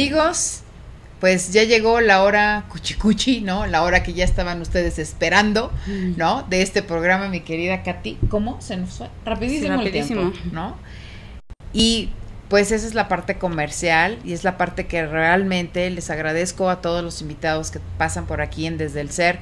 Amigos, pues ya llegó la hora cuchicuchi, ¿no? La hora que ya estaban ustedes esperando. ¿no? De este programa, mi querida Katy. ¿Cómo? Se nos fue rapidísimo, Sí, rapidísimo. el tiempo, ¿no? Y pues esa es la parte comercial y es la parte que realmente les agradezco a todos los invitados que pasan por aquí en Desde el Ser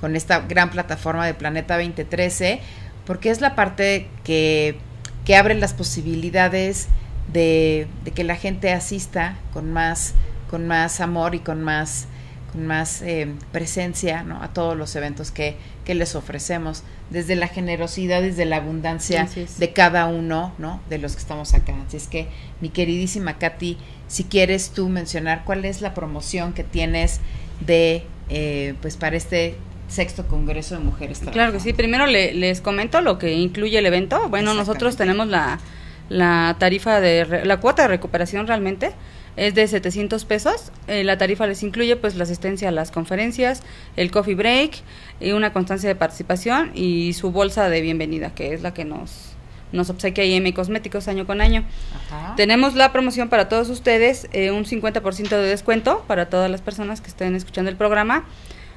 con esta gran plataforma de Planeta 2013, porque es la parte que, que abre las posibilidades de, de que la gente asista con más, con más amor y con más, con más eh, presencia ¿no? a todos los eventos que, que les ofrecemos, desde la generosidad, desde la abundancia de cada uno ¿no? de los que estamos acá. Así es que, mi queridísima Katy, si quieres tú mencionar cuál es la promoción que tienes de, eh, pues para este sexto Congreso de Mujeres Claro que sí. Primero le- les comento lo que incluye el evento. Bueno, nosotros tenemos la, la tarifa de re- la cuota de recuperación realmente es de 700 pesos. Eh, la tarifa les incluye pues la asistencia a las conferencias, el coffee break, y una constancia de participación y su bolsa de bienvenida, que es la que nos nos obsequia IM Cosméticos año con año. Ajá. Tenemos la promoción para todos ustedes, eh, un 50% de descuento para todas las personas que estén escuchando el programa.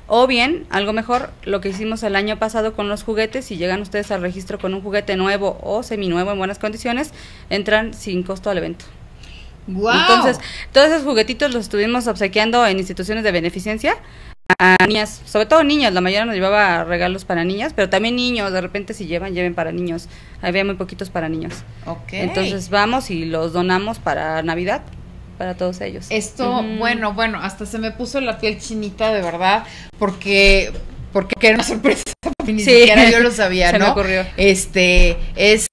O bien, algo mejor, lo que hicimos el año pasado con los juguetes, si llegan ustedes al registro con un juguete nuevo o seminuevo en buenas condiciones, entran sin costo al evento. Entonces, todos esos juguetitos los estuvimos obsequiando en instituciones de beneficencia a niñas, sobre todo niñas, la mayoría nos llevaba regalos para niñas, pero también niños, de repente si llevan, lleven para niños. Había muy poquitos para niños. Entonces vamos y los donamos para Navidad, para todos ellos. Esto, bueno, bueno, hasta se me puso la piel chinita de verdad, porque porque era una sorpresa, porque ni Sí. siquiera yo lo sabía, Se me ¿no? ocurrió. Este, es,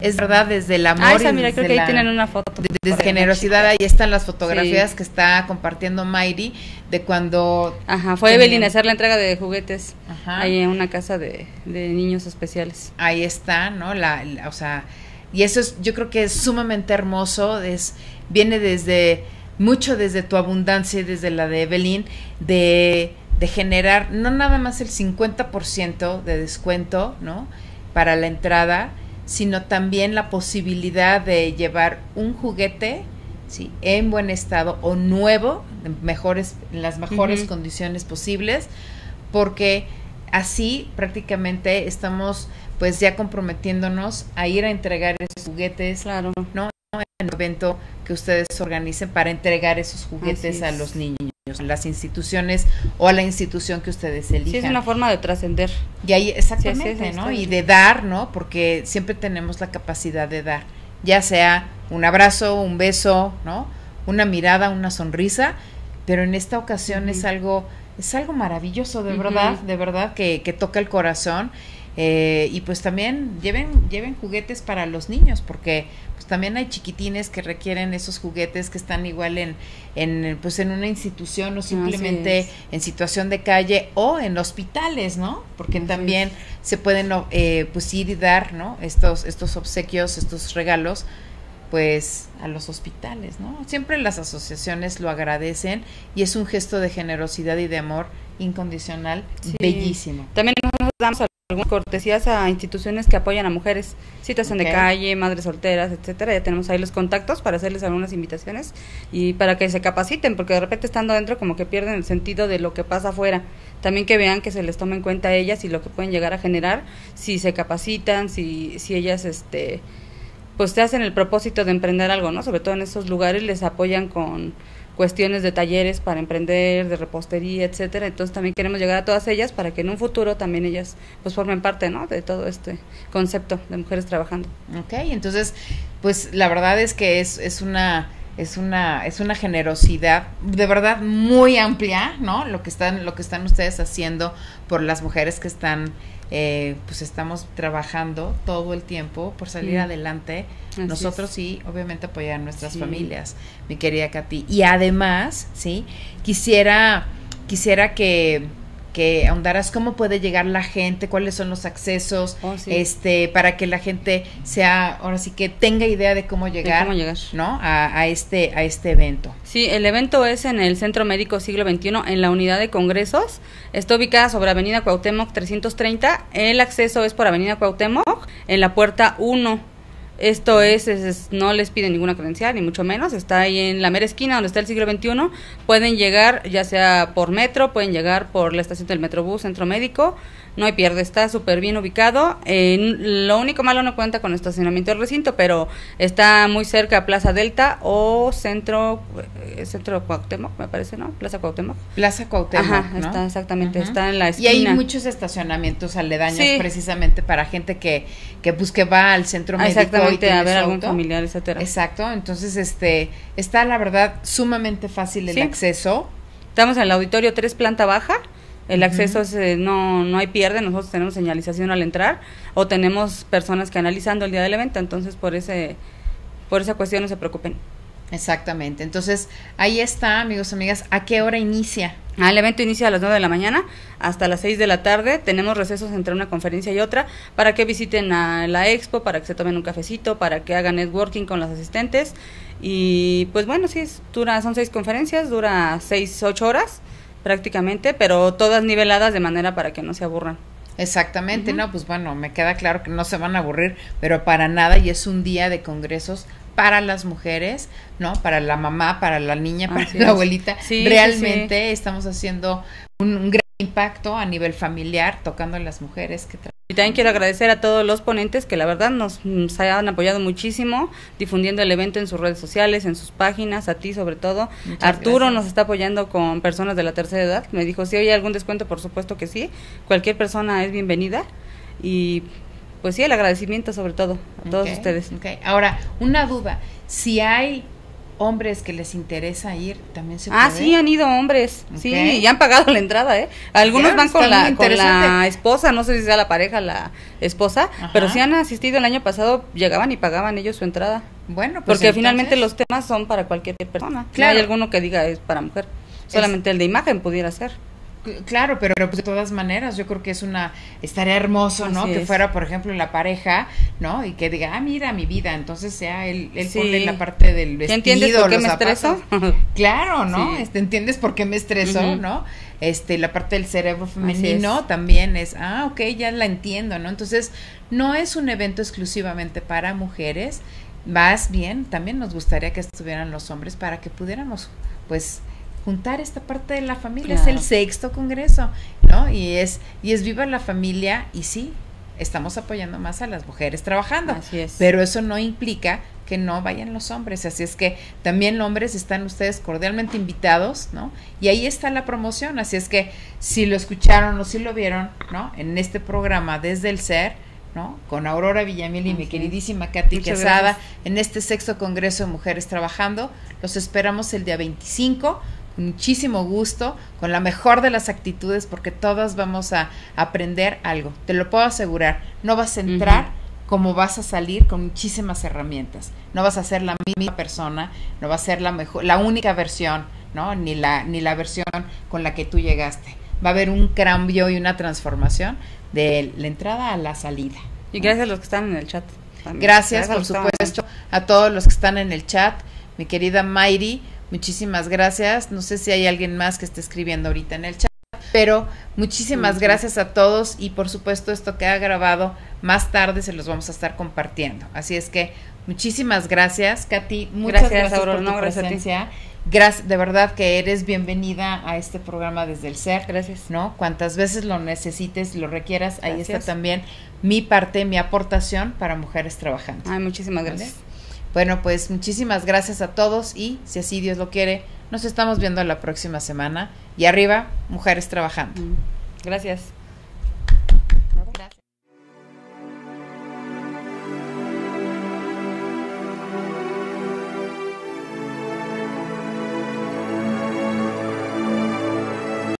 es verdad desde el amor. Ah, esa, mira, creo desde que ahí la- tienen una foto. Desde ahí. generosidad, ahí están las fotografías Sí. que está compartiendo Mayri de cuando Ajá, fue tenían- Evelyn a hacer la entrega de juguetes Ajá. ahí en una casa de, de niños especiales. ahí está, ¿no? La, la- o sea, y eso es, yo creo que es sumamente hermoso, es, viene desde, mucho desde tu abundancia y desde la de Evelyn, de, de generar no nada más el 50% de descuento, ¿no? Para la entrada, sino también la posibilidad de llevar un juguete, ¿sí? En buen estado o nuevo, en mejores, en las mejores condiciones posibles, porque así prácticamente estamos pues ya comprometiéndonos a ir a entregar esos juguetes Claro. ¿no? en el evento que ustedes organicen para entregar esos juguetes a los niños, a las instituciones o a la institución que ustedes elijan. Sí, es una forma de trascender. Y ahí, exactamente, Sí, sí, sí, ¿no? Y de dar, ¿no? Porque siempre tenemos la capacidad de dar, ya sea un abrazo, un beso, ¿no? Una mirada, una sonrisa, pero en esta ocasión es algo, es algo maravilloso, de verdad, de verdad, que, que toca el corazón. Eh, y pues también lleven, lleven juguetes para los niños, porque pues también hay chiquitines que requieren esos juguetes que están igual en, en pues en una institución o simplemente en situación de calle o en hospitales, ¿no? Porque Así también se pueden eh, pues ir y dar, ¿no? Estos, estos obsequios, estos regalos, pues a los hospitales, ¿no? Siempre las asociaciones lo agradecen y es un gesto de generosidad y de amor incondicional Sí. bellísimo. También nosotros damos algunas cortesías a instituciones que apoyan a mujeres, situación Ok. de calle, madres solteras, etcétera. Ya tenemos ahí los contactos para hacerles algunas invitaciones y para que se capaciten, porque de repente estando adentro como que pierden el sentido de lo que pasa afuera. También que vean que se les toma en cuenta a ellas y lo que pueden llegar a generar si se capacitan, si si ellas este pues te hacen el propósito de emprender algo, ¿no? Sobre todo en esos lugares les apoyan con cuestiones de talleres para emprender, de repostería, etcétera. Entonces también queremos llegar a todas ellas para que en un futuro también ellas pues formen parte, ¿no? De todo este concepto de mujeres trabajando. Ok, entonces, pues la verdad es que es, es una es una es una generosidad de verdad muy amplia, ¿no? Lo que están lo que están ustedes haciendo por las mujeres que están eh, pues estamos trabajando todo el tiempo por salir adelante. Así Nosotros es. sí, obviamente apoyar a nuestras Sí. familias, mi querida Katy. Y además, sí, quisiera quisiera que que ahondaras cómo puede llegar la gente, cuáles son los accesos, Oh, sí. este, para que la gente sea, ahora sí que tenga idea de cómo llegar, cómo llegar. ¿no? A, a este, a este evento. Sí, el evento es en el Centro Médico Siglo XXI, en la unidad de congresos. Está ubicada sobre Avenida Cuauhtémoc 330. El acceso es por Avenida Cuauhtémoc, en la puerta 1. Esto es, es, no les piden ninguna credencial, ni mucho menos. Está ahí en la mera esquina donde está el siglo XXI. Pueden llegar ya sea por metro, pueden llegar por la estación del Metrobús, Centro Médico. No hay pierde, está súper bien ubicado. Eh, lo único malo no cuenta con estacionamiento del recinto, pero está muy cerca a Plaza Delta o Centro eh, Centro Cuauhtémoc, me parece, ¿no? Plaza Cuauhtémoc. Plaza Cuauhtémoc, Ajá, está exactamente, está en la esquina. Y hay muchos estacionamientos aledaños precisamente para gente que que pues que va al centro médico exactamente, a ver algún familiar, etcétera. Exacto, entonces este está la verdad sumamente fácil el acceso. Estamos en el auditorio 3 planta baja. El acceso eh, no, no hay pierde, nosotros tenemos señalización al entrar o tenemos personas que analizando el día del evento, entonces por ese por esa cuestión no se preocupen. Exactamente. Entonces, ahí está, amigos, amigas. ¿A qué hora inicia? Ah, el evento inicia a las 9 de la mañana hasta las 6 de la tarde. Tenemos recesos entre una conferencia y otra para que visiten a la expo, para que se tomen un cafecito, para que hagan networking con los asistentes. Y pues bueno, sí, dura, son seis conferencias, dura 6, 8 horas prácticamente, pero todas niveladas de manera para que no se aburran. Exactamente, no, pues bueno, me queda claro que no se van a aburrir, pero para nada y es un día de congresos para las mujeres, ¿no? Para la mamá, para la niña, para la abuelita. Realmente estamos haciendo un, gran impacto a nivel familiar, tocando a las mujeres que y también quiero agradecer a todos los ponentes que la verdad nos, han apoyado muchísimo, difundiendo el evento en sus redes sociales, en sus páginas, a ti sobre todo. Arturo nos está apoyando con personas de la tercera edad. Me dijo, si hay algún descuento, por supuesto que sí. Cualquier persona es bienvenida. Y pues sí, el agradecimiento sobre todo a todos ustedes. Ahora, una duda, si hay hombres que les interesa ir, también se ah, puede. Ah, sí, han ido hombres, sí, y han pagado la entrada, ¿eh? Algunos van con la, con la esposa, no sé si sea la pareja, la esposa, pero si han asistido el año pasado, llegaban y pagaban ellos su entrada. Bueno, pues Porque finalmente los temas son para cualquier persona. Claro. No hay alguno que diga es para mujer. Solamente el de imagen pudiera ser. Claro, pero, pues de todas maneras, yo creo que es una, estaría hermoso, ¿no? que fuera, por ejemplo, la pareja, ¿no? Y que diga, ah, mira mi vida, entonces sea él, él pone la parte del vestido, ¿Entiendes por qué me estreso? claro, ¿no? Este, ¿Entiendes por qué me estreso, no? Este, la parte del cerebro femenino también es, ah, ok, ya la entiendo, ¿no? Entonces, no es un evento exclusivamente para mujeres, más bien, también nos gustaría que estuvieran los hombres para que pudiéramos, pues, juntar esta parte de la familia. Es el sexto congreso, ¿no? Y es, y es viva la familia y sí, estamos apoyando más a las mujeres trabajando. Así es. Pero eso no implica que no vayan los hombres. Así es que también hombres están ustedes cordialmente invitados, ¿no? Y ahí está la promoción. Así es que si lo escucharon o si lo vieron, ¿no? En este programa desde el ser, ¿no? Con Aurora Villamil y mi queridísima Katy Quesada, en este sexto Congreso de Mujeres Trabajando. Los esperamos el día 25 muchísimo gusto, con la mejor de las actitudes, porque todas vamos a aprender algo. Te lo puedo asegurar. No vas a entrar como vas a salir con muchísimas herramientas. No vas a ser la misma persona, no va a ser la mejor, la única versión, ¿no? Ni la, ni la versión con la que tú llegaste. Va a haber un cambio y una transformación de la entrada a la salida. Y gracias a los que están en el chat. Gracias, por supuesto, a todos los que están en el chat. Mi querida Mayri, Muchísimas gracias. No sé si hay alguien más que esté escribiendo ahorita en el chat, pero muchísimas gracias a todos y por supuesto esto queda grabado más tarde se los vamos a estar compartiendo. Así es que muchísimas gracias, Katy. Muchas gracias, por tu presencia. Gracias, de verdad que eres bienvenida a este programa desde el ser. Gracias. ¿No? Cuantas veces lo necesites, lo requieras, ahí está también mi parte, mi aportación para mujeres trabajando. Ay, muchísimas gracias. Bueno, pues muchísimas gracias a todos y si así Dios lo quiere, nos estamos viendo la próxima semana. Y arriba, mujeres trabajando. Gracias.